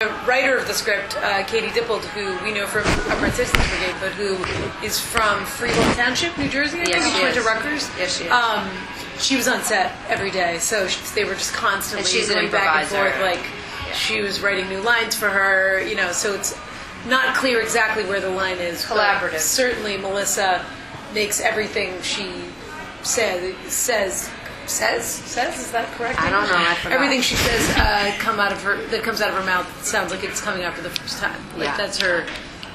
The writer of the script, uh, Katie Dippold, who we know from Upright Citizens Brigade, but who is from Freehold Township, New Jersey. I Yes, think she went to is. Rutgers. Yes, she is. Um, she was on set every day, so she, they were just constantly And she's an going back and improviser. forth. Like Yeah. she was writing new lines for her, you know. So it's not clear exactly where the line is. but Collaborative. Certainly, Melissa makes everything she says says says says. Is that correct? I don't know, I forgot. Everything she says uh, come out of her that comes out of her mouth sounds like it's coming out for the first time. Like Yeah. that's her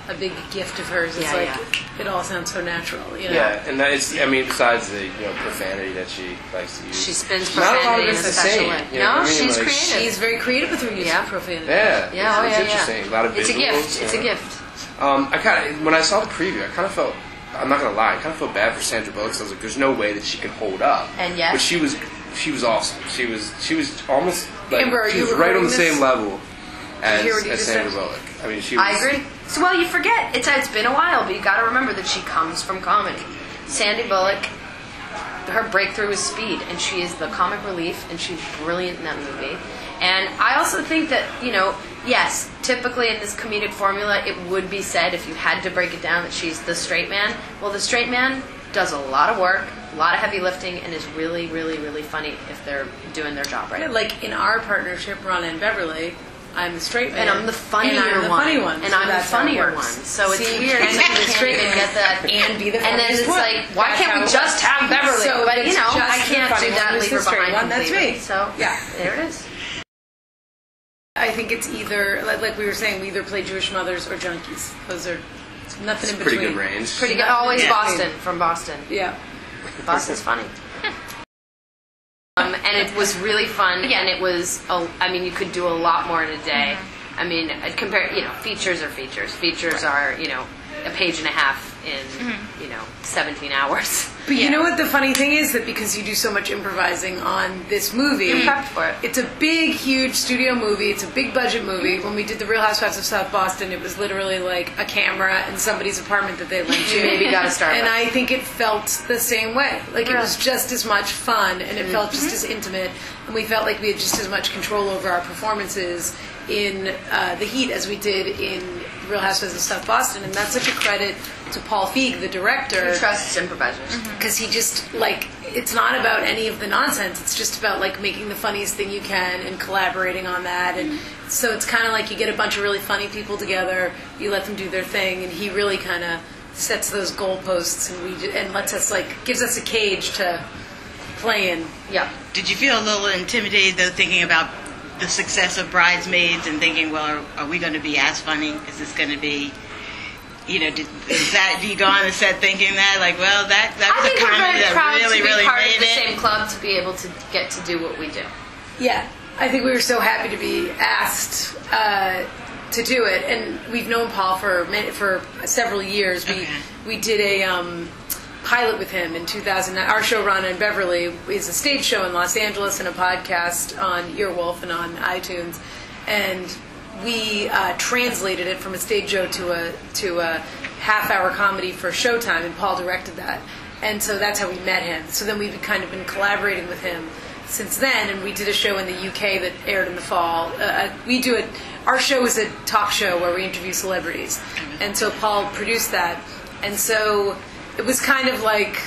a big gift of hers. It's Yeah, like yeah. it all sounds so natural. You know? Yeah, and that is, I mean, besides the you know profanity that she likes to use, She spins Not a lot of profanity in a it's the special same, way. you know what no, I mean? she's Like, creative. She's very creative with her use Yeah. of profanity. yeah, yeah, oh, it's, yeah, it's interesting. yeah. A lot of It's a visuals. gift. It's a you know. gift. Um, I kind of when I saw the preview, I kind of felt. I'm not gonna lie, I kind of felt bad for Sandra Bullock. I was like, "There's no way that she can hold up." And yet- but she was, she was awesome. She was, she was almost like Amber, she was right on the this? same level as, hear what you as Sandra? Bullock. I mean, she. Was, I agree. So, well, you forget it's it's been a while, but you got to remember that she comes from comedy. Sandy Bullock, her breakthrough is Speed, and she is the comic relief, and she's brilliant in that movie. And I also think that you know, yes, typically in this comedic formula, it would be said if you had to break it down that she's the straight man. Well, the straight man does a lot of work, a lot of heavy lifting, and is really, really, really funny if they're doing their job right. Yeah, Like in our partnership, Ronna and Beverly, I'm the straight man, And I'm the funnier and I'm the one. funny one, And so I'm the that's how it funnier works. one. So it's See, weird. you It's like be the straight man get that. and be the And then funniest it's one. like, why That's can't we it just have Beverly? So but it's you know, just I the can't funny do one that who's lever the straight behind one. That's completely. me. So Yeah. there it is. I think it's either like, like we were saying, we either play Jewish mothers or junkies. Those are nothing in between. pretty good range. Pretty good. Always Yeah. Boston from Boston. Yeah. Boston's funny. And it was really fun, Yeah. and it was. A, I mean, you could do a lot more in a day. I mean, uh, compare. You know, features are features. Features are you know a page and a half in you know 17 hours. But you know what the funny thing is that because you do so much improvising on this movie, You're prepped for it. It's a big, huge studio movie. It's a big budget movie. Mm-hmm. When we did the Real Housewives of South Boston, it was literally like a camera in somebody's apartment that they lent you. Maybe got to start. And. I think it felt the same way. Like it was just as much fun and it felt just mm-hmm. as intimate. And we felt like we had just as much control over our performances in uh, the heat as we did in Real Housewives of South Boston. And that's such a credit to Paul Feig, the director Who trusts improvisers? Mm-hmm. Mm-hmm. because he just like it's not about any of the nonsense. It's just about like making the funniest thing you can and collaborating on that. And mm-hmm. so it's kind of like you get a bunch of really funny people together you let them do their thing and he really kind of sets those goalposts and we ju- and lets us like gives us a cage to play in. Yeah. Did you feel a little intimidated though, thinking about the success of Bridesmaids and thinking, well, are, are we going to be as funny? Is this going to be, you know, did, is that do you go on the set thinking that, like, well, that that I was think a we're comedy that proud really, to be really part made of the it. same club to be able to get to do what we do. Yeah, I think we were so happy to be asked uh, to do it, and we've known Paul for many, for several years. We Okay. we did a um, pilot with him in 2009. Our show, Ronna and Beverly, is a stage show in Los Angeles and a podcast on Earwolf and on iTunes, and we uh, translated it from a stage show to a to a half-hour comedy for Showtime, and Paul directed that, and so that's how we met him. So then we've kind of been collaborating with him since then, and we did a show in the UK that aired in the fall. Uh, uh, we do it. Our show is a talk show where we interview celebrities, and so Paul produced that, and so it was kind of like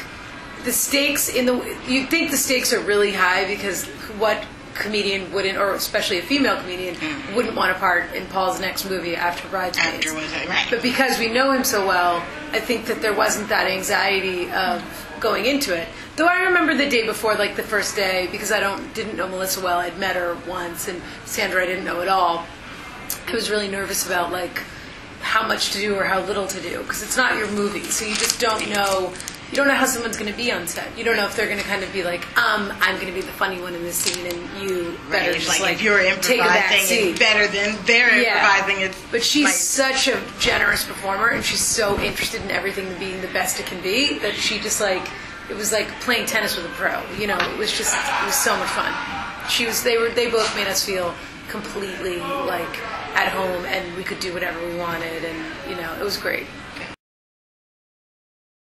the stakes in the. You'd think the stakes are really high because what comedian wouldn't, or especially a female comedian, hmm. wouldn't want a part in Paul's next movie after Bridesmaids. After right? But because we know him so well, I think that there wasn't that anxiety of going into it. Though I remember the day before, like the first day, because I don't didn't know Melissa well. I'd met her once, and Sandra I didn't know at all. I was really nervous about like how much to do or how little to do because it's not your movie, so you just don't know. You don't know how someone's going to be on set. You don't know if they're going to kind of be like, um, I'm going to be the funny one in this scene, and you better Right, just like, like if you're take a back improvising, it's better than they're improvising. It's But she's like- such a generous performer, and she's so interested in everything being the best it can be that she just like it was like playing tennis with a pro. You know, it was just it was so much fun. She was they were they both made us feel completely like at home, and we could do whatever we wanted, and you know it was great.